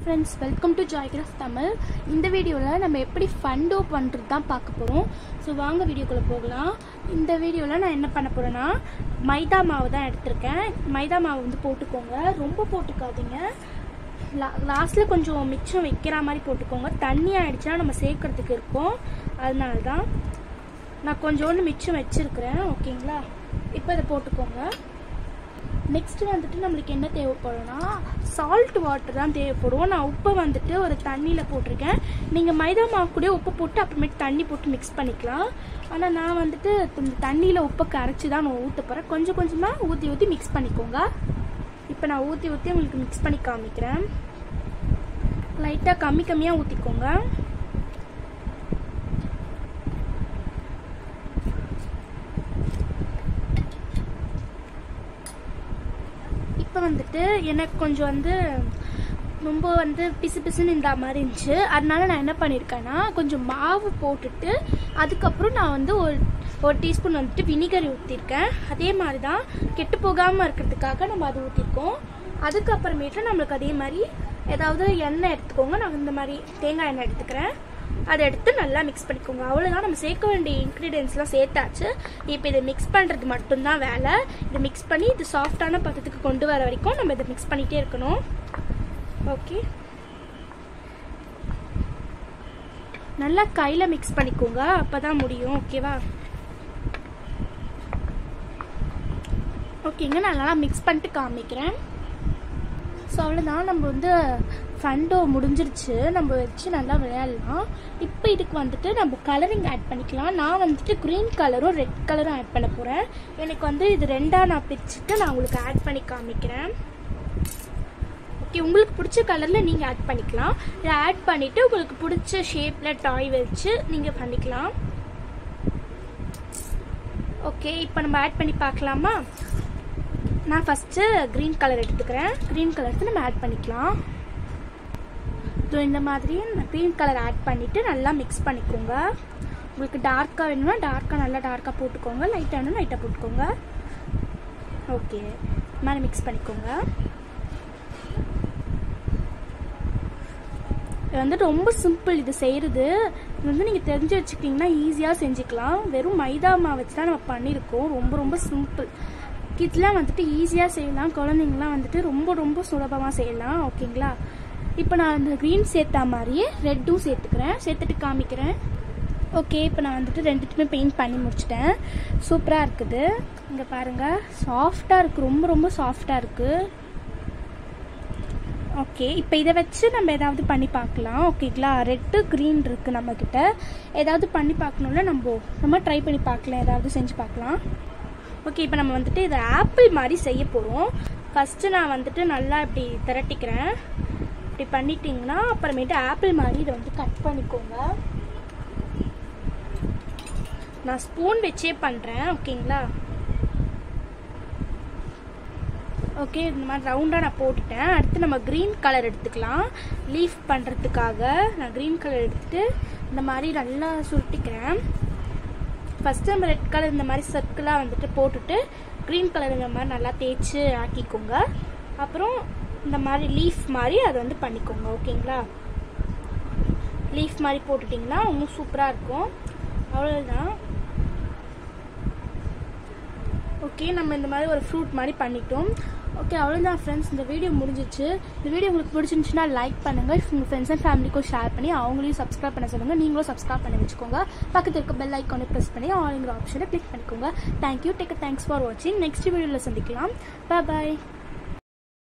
Friends welcome to ஜாய்கிராஃப் Tamil இந்த வீடியோவில் நம்ம எப்படி ஃபண்டோ பண்ணுறது தான் பார்க்க போகிறோம் ஸோ வாங்க வீடியோக்குள்ளே போகலாம். இந்த வீடியோவில் நான் என்ன பண்ண போகிறேன்னா மைதா மாவு தான் எடுத்திருக்கேன். மைதா மாவு வந்து போட்டுக்கோங்க. ரொம்ப போட்டுக்காதீங்க. லா லாஸ்ட்டில் கொஞ்சம் மிச்சம் வைக்கிற மாதிரி போட்டுக்கோங்க. தண்ணி ஆகிடுச்சுன்னா நம்ம சேர்க்கறதுக்கு இருக்கும். அதனால தான் நான் கொஞ்சோண்டு மிச்சம் வச்சுருக்கிறேன். ஓகேங்களா? இப்போ இதை போட்டுக்கோங்க. நெக்ஸ்ட்டு வந்துட்டு நம்மளுக்கு என்ன தேவைப்படும்னா சால்ட் வாட்டர் தான் தேவைப்படும். நான் உப்பை வந்துட்டு ஒரு தண்ணியில் போட்டிருக்கேன். நீங்கள் மைதா மாவு கூட உப்பு போட்டு அப்புறமேட்டு தண்ணி போட்டு மிக்ஸ் பண்ணிக்கலாம். ஆனால் நான் வந்துட்டு இந்த தண்ணியில் உப்பை கரைச்சி தான் நான் ஊற்ற போகிறேன் கொஞ்சம் கொஞ்சமாக ஊற்றி ஊற்றி மிக்ஸ் பண்ணிக்கோங்க. இப்போ நான் ஊற்றி ஊற்றி உங்களுக்கு மிக்ஸ் பண்ணி காமிக்கிறேன். லைட்டாக கம்மி கம்மியாக ஊற்றிக்கோங்க அப்போ வந்துட்டு எனக்கு கொஞ்சம் வந்து ரொம்ப வந்து பிசு பிசுன்னு இந்த மாதிரி இருந்துச்சு. அதனால நான் என்ன பண்ணியிருக்கேன்னா கொஞ்சம் மாவு போட்டுட்டு அதுக்கப்புறம் நான் வந்து ஒரு ஒரு டீஸ்பூன் வந்துட்டு வினிகர் ஊற்றிருக்கேன் அதே மாதிரி தான் கெட்டு போகாமல் இருக்கிறதுக்காக நம்ம அது ஊற்றிருக்கோம் அதுக்கப்புறமேட்டு நம்மளுக்கு அதே மாதிரி ஏதாவது எண்ணெய் எடுத்துக்கோங்க. நான் இந்த மாதிரி தேங்காய் எண்ணெய் எடுத்துக்கிறேன். அதை எடுத்து நல்லா மிக்ஸ் பண்ணிக்கோங்க. அவ்வளோதான் நம்ம சேர்க்க வேண்டிய இன்க்ரீடியன்ஸ்லாம் சேர்த்தாச்சு. இப்போ இதை மிக்ஸ் பண்ணுறது மட்டும்தான் வேலை. இதை மிக்ஸ் பண்ணி இது சாஃப்டான பதத்துக்கு கொண்டு வர வரைக்கும் நம்ம இதை மிக்ஸ் பண்ணிகிட்டே இருக்கணும். ஓகே நல்லா கையில் மிக்ஸ் பண்ணிக்கோங்க. அப்போ தான் முடியும் ஓகேவா ஓகேங்க நான் நல்லா மிக்ஸ் பண்ணிட்டு காமிக்கிறேன். ஸோ அவ்வளோதான் நம்ம வந்து ஃபண்டோ முடிஞ்சிருச்சு. நம்ம வச்சு நல்லா விளையாடலாம். இப்போ இதுக்கு வந்துட்டு நம்ம கலரிங் ஆட் பண்ணிக்கலாம். நான் வந்துட்டு க்ரீன் கலரும் ரெட் கலரும் ஆட் பண்ண போகிறேன் எனக்கு வந்து இது ரெண்டாக நான் பிரிச்சுட்டு நான் உங்களுக்கு ஆட் பண்ணி காமிக்கிறேன். ஓகே உங்களுக்கு பிடிச்ச கலரில் நீங்கள் ஆட் பண்ணிக்கலாம். இதை ஆட் பண்ணிவிட்டு உங்களுக்கு பிடிச்ச ஷேப்பில் டாய் வச்சு நீங்கள் பண்ணிக்கலாம். ஓகே இப்போ நம்ம ஆட் பண்ணி பார்க்கலாமா? நான் ஃபஸ்ட்டு க்ரீன் கலர் எடுத்துக்கிறேன். க்ரீன் கலர் நம்ம ஆட் பண்ணிக்கலாம். ஸோ இந்த மாதிரி க்ரீன் கலர் ஆட் பண்ணிவிட்டு நல்லா மிக்ஸ் பண்ணிக்கோங்க. உங்களுக்கு டார்க்காக வேணும்னா டார்க்காக நல்லா டார்க்காக போட்டுக்கோங்க. லைட்டாக வேணும் லைட்டாக போட்டுக்கோங்க. ஓகே இது மாதிரி மிக்ஸ் பண்ணிக்கோங்க. இது வந்து ரொம்ப சிம்பிள் இது செய்கிறது இது வந்து நீங்கள் தெரிஞ்சு வச்சுக்கிட்டிங்கன்னா ஈஸியாக செஞ்சுக்கலாம். வெறும் மைதா மாவு வச்சு தான் நம்ம பண்ணியிருக்கோம். ரொம்ப ரொம்ப சிம்பிள் இதெல்லாம் வந்துட்டு ஈஸியாக செய்யலாம். குழந்தைங்களாம் வந்துட்டு ரொம்ப ரொம்ப சுலபமாக செய்யலாம். ஓகேங்களா? இப்போ நான் அந்த க்ரீன் சேர்த்தா மாதிரியே ரெட்டும் சேர்த்துக்கிறேன். சேர்த்துட்டு காமிக்கிறேன். ஓகே இப்போ நான் வந்துட்டு ரெண்டுத்துமே பெயிண்ட் பண்ணி முடிச்சிட்டேன். சூப்பராக இருக்குது. இங்கே பாருங்கள் சாஃப்டாக இருக்குது ரொம்ப ரொம்ப சாஃப்டாக இருக்குது ஓகே இப்போ இதை வச்சு நம்ம ஏதாவது பண்ணி பார்க்கலாம். ஓகேங்களா? ரெட்டு க்ரீன் இருக்குது நம்மக்கிட்ட ஏதாவது பண்ணி பார்க்கணும்ல நம்ம நம்ம ட்ரை பண்ணி பார்க்கலாம். ஏதாவது செஞ்சு பார்க்கலாம். ஓகே இப்போ நம்ம வந்துட்டு இதை ஆப்பிள் மாதிரி செய்ய போகிறோம் ஃபஸ்ட்டு நான் வந்துட்டு நல்லா இப்படி திரட்டிக்கிறேன். இப்படி பண்ணிட்டீங்கன்னா அப்புறமேட்டு ஆப்பிள் மாதிரி இதை வந்து கட் பண்ணிக்கோங்க. நான் ஸ்பூன் வச்சே பண்ணுறேன் ஓகேங்களா? ஓகே இந்த மாதிரி ரவுண்டாக நான் போட்டுட்டேன். அடுத்து நம்ம க்ரீன் கலர் எடுத்துக்கலாம். லீஃப் பண்ணுறதுக்காக நான் க்ரீன் கலர் எடுத்துகிட்டு இந்த மாதிரி நல்லா சுருட்டிக்கிறேன். ஃபஸ்ட்டு நம்ம ரெட் கலர் இந்த மாதிரி சர்க்கிளாக வந்துட்டு போட்டுட்டு க்ரீன் கலருங்கிற மாதிரி நல்லா தேய்ச்சி ஆக்கிக்கோங்க. அப்புறம் இந்த மாதிரி லீஃப் மாதிரி அதை வந்து பண்ணிக்கோங்க ஓகேங்களா? லீஃப் மாதிரி போட்டுட்டிங்கன்னா இன்னும் சூப்பராக இருக்கும். அவ்வளோதான் ஓகே நம்ம இந்த மாதிரி ஒரு ஃப்ரூட் மாதிரி பண்ணிட்டோம். ஓகே அவ்வளோதான் ஃப்ரெண்ட்ஸ் இந்த வீடியோ முடிஞ்சிச்சு. இந்த வீடியோ உங்களுக்கு பிடிச்சிருந்துச்சுன்னா லைக் பண்ணுங்கள் உங்கள் ஃப்ரெண்ட்ஸ் அண்ட் ஃபேமிலிக்கும் ஷேர் பண்ணி அவங்களையும் சப்ஸ்கிரைப் பண்ண சொல்லுங்கள் நீங்களும் சப்ஸ்கிரைப் பண்ணி வச்சுக்கோங்க. பக்கத்தில் இருக்க பெல் ஐக்கானை ப்ரெஸ் பண்ணி ஆளுங்கிற ஆப்ஷனை கிளிக் பண்ணிக்கோங்க. Thank you take thanks for வாட்சிங் நெக்ஸ்ட் வீடியோவில் சந்திக்கலாம். பாய்